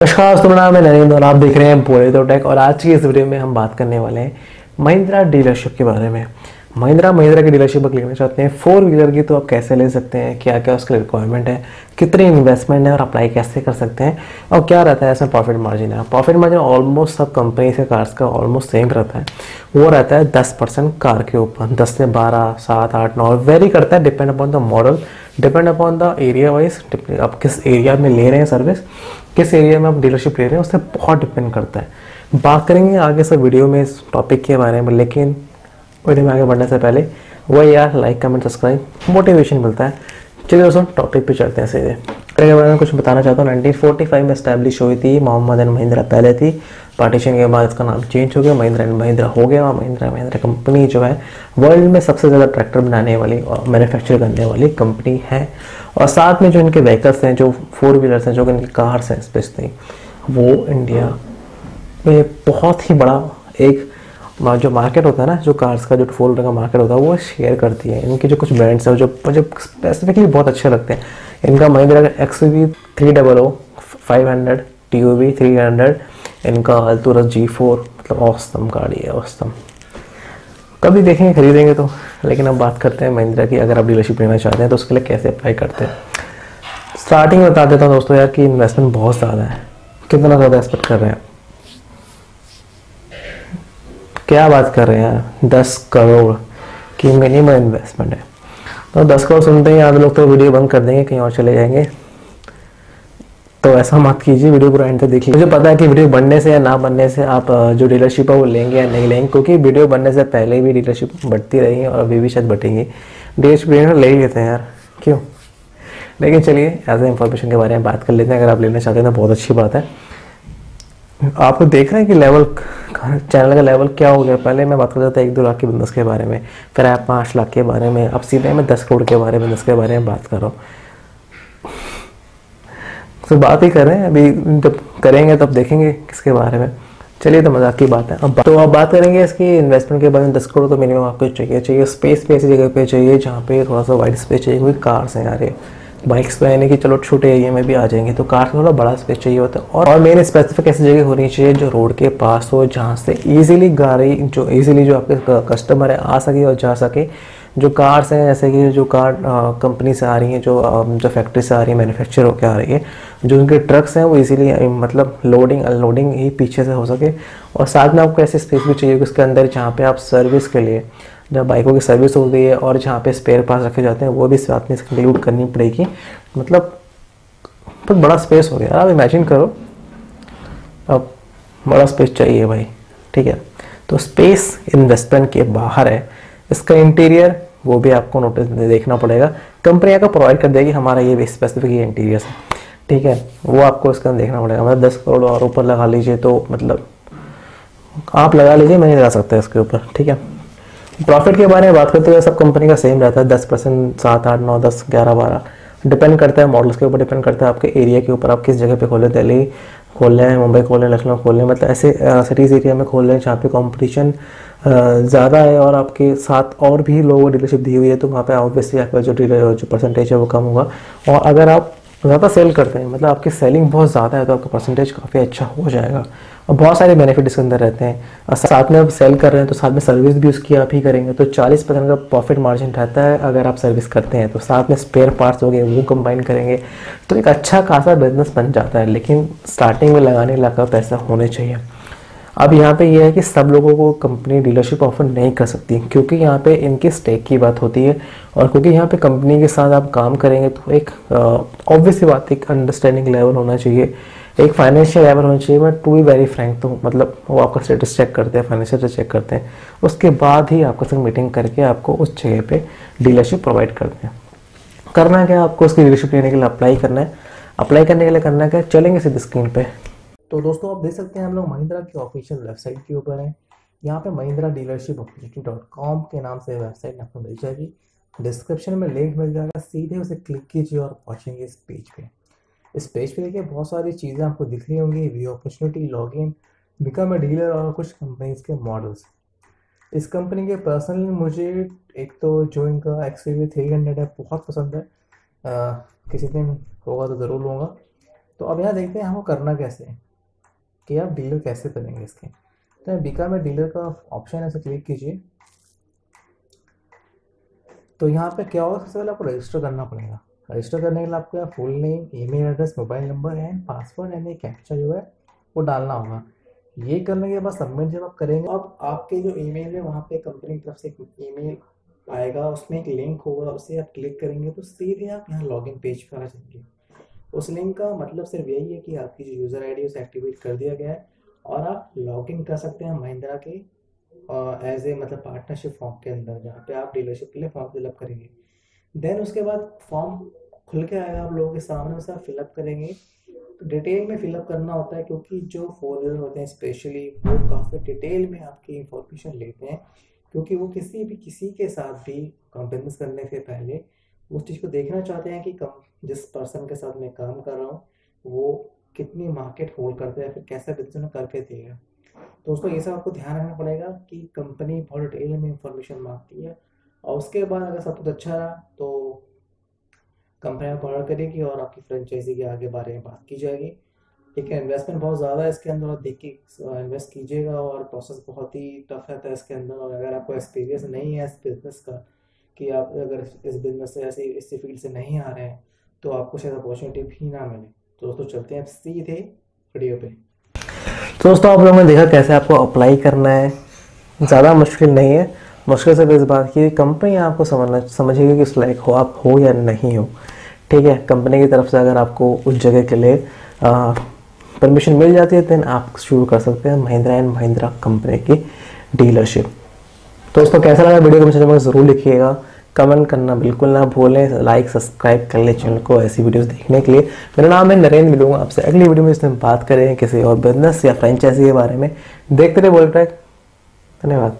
नमस्कार मेरा नाम है नरेंद्र और आप देख रहे हैं बोले तो टेक और आज की इस वीडियो में हम बात करने वाले हैं महिंद्रा डीलरशिप के बारे में। महिंद्रा महिंद्रा की डीलरशिप पर लेना चाहते हैं। फोर व्हीलर की तो आप कैसे ले सकते हैं? क्या क्या उसके रिक्वायरमेंट है? कितने इन्वेस्टमेंट है और अप्लाई कैसे कर सकते हैं? और क्या रहता है इसमें प्रॉफिट मार्जिन है? प्रॉफिट मार्जिन ऑलमोस्ट सब कंपनी से कार्स का ऑलमोस्ट सेम रहता है। वो रहता है दस परसेंट कार के ऊपर। दस से बारह, सात, आठ, नौ वेरी करता है depend upon the model depend upon the area wise आप किस एरिया में ले रहे हैं सर्विस किस एरिया में आप डीलरशिप ले रहे हैं, उससे बहुत डिपेंड करता है। बात करेंगे आगे से वीडियो में इस टॉपिक के बारे में, लेकिन वीडियो में आगे बढ़ने से पहले वही यार लाइक कमेंट सब्सक्राइब मोटिवेशन मिलता है। चलिए दोस्तों टॉपिक पे चलते हैं सीधे। के बारे में कुछ बताना चाहता हूँ 1945 में स्टैब्लिश हुई थी मोहम्मद एंड महिंद्रा। पहले थी पार्टीशन के बाद इसका नाम चेंज हो गया, महिंद्रा एंड महिंद्रा हो गया और महिंद्रा महिंद्रा कंपनी जो है वर्ल्ड में सबसे ज़्यादा ट्रैक्टर बनाने वाली और मैन्युफैक्चर करने वाली कंपनी है। और साथ में जो इनके व्हीकल्स हैं, जो फोर व्हीलर्स हैं, जो इनकी कार्स हैं स्पेशली वो इंडिया में बहुत ही बड़ा एक जो मार्केट होता है ना, जो कार्स का, जो फोर व्हीलर का मार्केट होता है, वो शेयर करती है। इनके जो कुछ ब्रांड्स हैं जो मुझे स्पेसिफिकली बहुत अच्छे लगते हैं। इनका Mahindra X V three double O five hundred T O V three hundred इनका अल्तुरस जी फोर मतलब औसतम गाड़ी है, औसतम। कभी देखेंगे, खरीदेंगे तो। लेकिन अब बात करते हैं महिंद्रा की, अगर आप डीलरशिप लेना चाहते हैं तो उसके लिए कैसे अप्लाई करते हैं? स्टार्टिंग में बता देता हूँ दोस्तों यार कि इन्वेस्टमेंट बहुत ज़्यादा है। कितना ज़्यादा एक्सपेक्ट कर रहे हैं? क्या बात कर रहे हैं दस करोड़ की मिनिमम इन्वेस्टमेंट है। तो दस करोड़ सुनते ही आप लोग तो वीडियो बंद कर देंगे, कहीं और चले जाएँगे। तो ऐसा मत कीजिए, वीडियो पूरा एंड तक देखिए। मुझे पता है कि वीडियो बनने से या ना बनने से आप जो डीलरशिप है वो लेंगे या नहीं लेंगे, क्योंकि वीडियो बनने से पहले भी डीलरशिप बढ़ती रही है और अभी भी शायद बढ़ेंगी। डीलरशिप ले ही लेते हैं यार, क्यों? लेकिन चलिए एज ए इन्फॉर्मेशन के बारे में बात कर लेते हैं। अगर आप लेना चाहते हैं तो बहुत अच्छी बात है। आप देख रहे हैं कि लेवल चैनल का लेवल क्या हो गया? पहले मैं बात कर रहा था एक दो लाख के बिज़नेस के बारे में, फिर आप पाँच लाख के बारे में, अब सीधे मैं दस करोड़ के बारे में, दस के बारे में बात कर रहा हूँ। तो बात ही कर रहे हैं अभी जब करेंगे तब देखेंगे किसके बारे में। चलिए तो मज़ाक की बात है। अब तो अब बात करेंगे इसकी इन्वेस्टमेंट के बारे में। दस करोड़ तो मिनिमम आपको चाहिए चाहिए स्पेस पे ऐसी जगह पे चाहिए जहाँ पे थोड़ा सा वाइड स्पेस चाहिए क्योंकि कार्स हैं यार बाइक्स पे यानी कि चलो छोटे एरिया में भी आ जाएँगे तो कार थोड़ा बड़ा स्पेस चाहिए होता है। और, और मेन स्पेसिफिक ऐसी जगह होनी चाहिए जो रोड के पास हो जहाँ से ईजिली गाड़ी जो ईजिली जो आपके कस्टमर है आ सके और जा सके। जो कार्स हैं, जैसे कि जो कार कंपनी से आ रही हैं, जो जो फैक्ट्री से आ रही है मैन्युफैक्चर होकर आ रही है, जो उनके ट्रक्स हैं, वो इजीली मतलब लोडिंग अनलोडिंग ही पीछे से हो सके। और साथ में आपको ऐसी स्पेस भी चाहिए कि उसके अंदर जहाँ पे आप सर्विस के लिए जब बाइकों की सर्विस हो गई है और जहाँ पे स्पेयर पार्ट रखे जाते हैं, वो भी साथ में इंक्लूड करनी पड़ेगी। मतलब बहुत बड़ा स्पेस हो गया। आप इमेजिन करो, अब बड़ा स्पेस चाहिए भाई, ठीक है? तो स्पेस इन्वेस्टमेंट के बाहर है। इसका इंटीरियर वो भी आपको नोटिस देखना पड़ेगा। कंपनी आपको प्रोवाइड कर देगी हमारा ये स्पेसिफिक इंटीरियर है। ठीक है? वो आपको इसका देखना पड़ेगा। मतलब दस करोड़ और ऊपर लगा लीजिए तो मतलब आप लगा लीजिए, मैं नहीं लगा सकता इसके ऊपर। ठीक है? प्रॉफिट के बारे में बात करते हुए सब कंपनी का सेम रहता है। दस परसेंट सात, आठ, नौ, दस, ग्यारह, बारह। डिपेंड करता है मॉडल्स के ऊपर डिपेंड करता है आपके एरिया के ऊपर। आप किस जगह पे खोले, दिल्ली खोल रहे हैं, मुंबई खोल रहे हैं, लखनऊ खोल रहे हैं मतलब ऐसे सिटीज़ एरिया में खोल रहे हैं जहाँ पे कंपटीशन ज़्यादा है और आपके साथ और भी लोगों को डीलरशिप दी हुई है तो वहाँ पे ऑब्वियसली आपका जो डीलर जो परसेंटेज है वो कम होगा। और अगर आप ज़्यादा सेल करते हैं। मतलब आपकी सेलिंग बहुत ज़्यादा है तो आपका परसेंटेज काफ़ी अच्छा हो जाएगा। और बहुत सारे बेनिफिट इसके अंदर रहते हैं। साथ में आप सेल कर रहे हैं तो साथ में सर्विस भी उसकी आप ही करेंगे। तो 40 परसेंट का प्रॉफिट मार्जिन रहता है अगर आप सर्विस करते हैं। तो साथ में स्पेयर पार्ट्स हो गए, वो कंबाइन करेंगे। तो एक अच्छा खासा बिज़नेस बन जाता है, लेकिन स्टार्टिंग में लगाने लगा पैसा होने चाहिए। अब यहाँ पे ये यह है कि सब लोगों को कंपनी डीलरशिप ऑफ़र नहीं कर सकती क्योंकि यहाँ पे इनकी स्टेक की बात होती है। और क्योंकि यहाँ पे कंपनी के साथ आप काम करेंगे तो एक ऑब्वियस बात, एक अंडरस्टैंडिंग लेवल होना चाहिए। एक फाइनेंशियल लेवल होना चाहिए मैं टू बी वेरी फ्रैंक तो मतलब वो आपका स्टेटस चेक करते हैं फाइनेंशियल चेक करते हैं। उसके बाद ही आपके संग मीटिंग करके आपको उस जगह पर डीलरशिप प्रोवाइड करते हैं। करना क्या आपको उसकी डीलरशिप लेने के लिए अप्लाई करना है। अप्लाई करने के लिए करना क्या चलेंगे सीधे स्क्रीन पे। तो दोस्तों आप देख सकते हैं हम लोग महिंद्रा की ऑफिशियल वेबसाइट के ऊपर हैं। यहाँ पे Mahindra dealership opportunity dot com के नाम से वेबसाइट आपको मिल जाएगी। डिस्क्रिप्शन में लिंक मिल जाएगा। सीधे उसे क्लिक कीजिए और पहुँचेंगे इस पेज पे। इस पेज पे देखिए बहुत सारी चीज़ें आपको दिख रही होंगी। View opportunity log in become a dealer और कुछ कंपनीज़ के मॉडल्स इस कंपनी के पर्सनली मुझे एक तो जो इनका एक्स वी थ्री हंड्रेड है बहुत पसंद है। आ, किसी दिन होगा तो ज़रूर लूँगा। तो अब यहाँ देखते हैं हमको करना कैसे है। कि आप डीलर कैसे करेंगे इसके? तो बीका में डीलर का ऑप्शन है क्लिक कीजिए। तो यहाँ पे क्या होगा, सबसे पहले आपको रजिस्टर करना पड़ेगा। रजिस्टर करने के लिए आपको यहाँ full name email address mobile number and password and एक कैप्चा जो है, वो डालना होगा। ये करने के बाद सबमिट जब आप करेंगे, अब आपके जो ईमेल है, वहाँ पे कंपनी की तरफ़ से ईमेल आएगा, उसमें एक लिंक होगा, उसे आप क्लिक करेंगे तो सीधे आप यहाँ लॉगिन पेज पर आ जाएँगे। उस लिंक का मतलब सिर्फ़ यही है कि आपकी जो यूज़र आईडी उसे एक्टिवेट कर दिया गया है और आप लॉग इन कर सकते हैं महिंद्रा के एज ए मतलब पार्टनरशिप फॉर्म के अंदर, जहाँ पे आप डीलरशिप के लिए फॉर्म फिलअप करेंगे। देन उसके बाद फॉर्म खुल के आएगा, आप लोगों के सामने उसे आप फिलअप करेंगे। तो डिटेल में फिलअप करना होता है क्योंकि जो फोर व्हीलर होते हैं स्पेशली वो काफ़ी डिटेल में आपकी इंफॉर्मेशन लेते हैं, क्योंकि वो किसी भी, किसी के साथ भी बिज़नेस करने से पहले उस चीज़ को देखना चाहते हैं कि कम, जिस पर्सन के साथ मैं काम कर रहा हूँ, वो कितनी मार्केट होल्ड करते हैं, फिर कैसा बिज़नेस में करके देगा तो उसको ये सब आपको ध्यान रखना पड़ेगा कि कंपनी बहुत डिटेल में इंफॉर्मेशन मांगती है। और उसके बाद अगर सब कुछ अच्छा रहा तो कंपनी आप ऑर्डर करेगी और आपकी फ्रेंचाइजी के आगे बारे में बात की जाएगी। है इन्वेस्टमेंट बहुत ज़्यादा है इसके अंदर और देख के इन्वेस्ट कीजिएगा और प्रोसेस बहुत ही टफ रहता है इसके अंदर। और अगर आपको एक्सपीरियंस नहीं है इस बिज़नेस का कि आप अगर इस बिज़नेस से ऐसे, इस फ़ील्ड से नहीं आ रहे हैं तो आपको शायद अपॉर्चुनिटी भी ना मिले। तो दोस्तों, चलते हैं सीधे वीडियो पे। तो दोस्तों, आप लोगों ने देखा कैसे आपको अप्लाई करना है? ज़्यादा मुश्किल नहीं है। मुश्किल से इस बात की कंपनी आपको समझना, समझेगी कि उस लाइक हो आप हो या नहीं हो। ठीक है कंपनी की तरफ़ से अगर आपको उस जगह के लिए परमिशन मिल जाती है देन आप शुरू कर सकते हैं महिंद्रा एंड महिंद्रा कंपनी की डीलरशिप दोस्तों कैसा लगा वीडियो को मुझे ज़रूर लिखिएगा। कमेंट करना बिल्कुल ना भूलें लाइक सब्सक्राइब कर ले चैनल को ऐसी वीडियोस देखने के लिए। मेरा नाम है नरेंद्र, मिलूँगा आपसे अगली वीडियो में इसमें बात करें किसी और बिज़नेस या फ्रेंचाइजी के बारे में। देखते रहे बोल धन्यवाद।